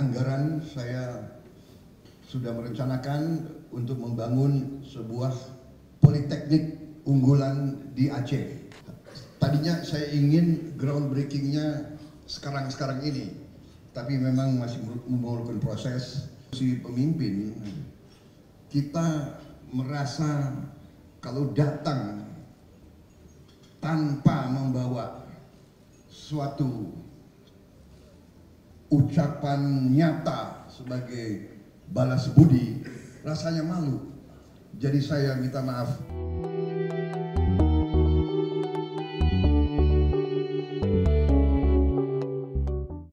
anggaran saya sudah merencanakan untuk membangun sebuah politeknik unggulan di Aceh. Tadinya saya ingin groundbreakingnya sekarang-sekarang ini, tapi memang masih memerlukan proses. Si pemimpin, kita merasa kalau datang tanpa membawa suatu ucapan nyata sebagai balas budi, rasanya malu. Jadi saya minta maaf.